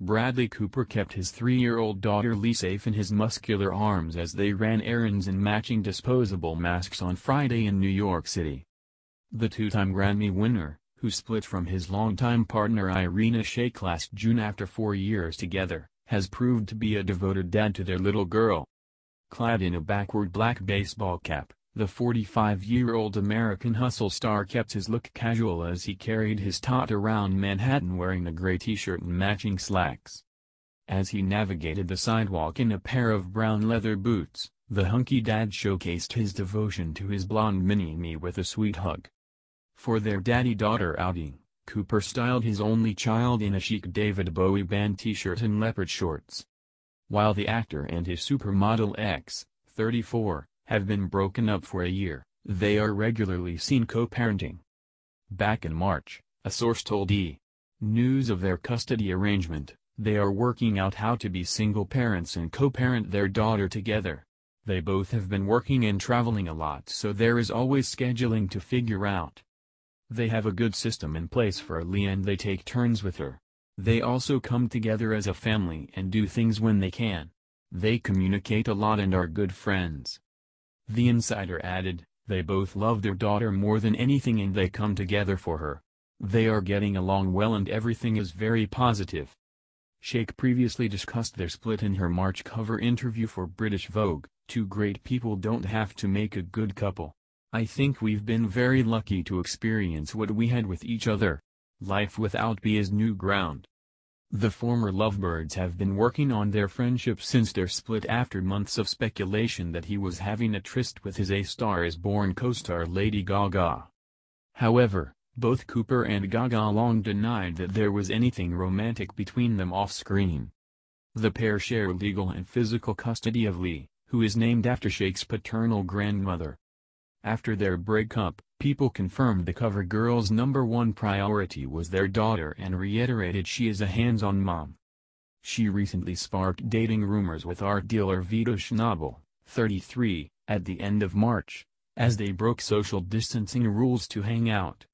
Bradley Cooper kept his three-year-old daughter Lea safe in his muscular arms as they ran errands in matching disposable masks on Friday in New York City. The two-time Grammy winner, who split from his longtime partner Irina Shayk last June after four years together, has proved to be a devoted dad to their little girl. Clad in a backward black baseball cap, the 45-year-old American Hustle star kept his look casual as he carried his tot around Manhattan wearing a gray t-shirt and matching slacks. As he navigated the sidewalk in a pair of brown leather boots, the hunky dad showcased his devotion to his blonde mini-me with a sweet hug. For their daddy-daughter outing, Cooper styled his only child in a chic David Bowie band t-shirt and leopard shorts. While the actor and his supermodel ex, 34, have been broken up for a year, they are regularly seen co-parenting. Back in March, a source told E! News of their custody arrangement, they are working out how to be single parents and co-parent their daughter together. They both have been working and traveling a lot so there is always scheduling to figure out. They have a good system in place for Lea and they take turns with her. They also come together as a family and do things when they can. They communicate a lot and are good friends. The insider added, they both love their daughter more than anything and they come together for her. They are getting along well and everything is very positive. Shayk previously discussed their split in her March cover interview for British Vogue, two great people don't have to make a good couple. I think we've been very lucky to experience what we had with each other. Life without B is new ground. The former lovebirds have been working on their friendship since their split after months of speculation that he was having a tryst with his A Star is Born co-star Lady Gaga. However, both Cooper and Gaga long denied that there was anything romantic between them off-screen. The pair share legal and physical custody of Lea, who is named after Shayk's paternal grandmother. After their breakup, People confirmed the cover girl's number one priority was their daughter and reiterated she is a hands-on mom. She recently sparked dating rumors with art dealer Vito Schnabel, 33, at the end of March, as they broke social distancing rules to hang out.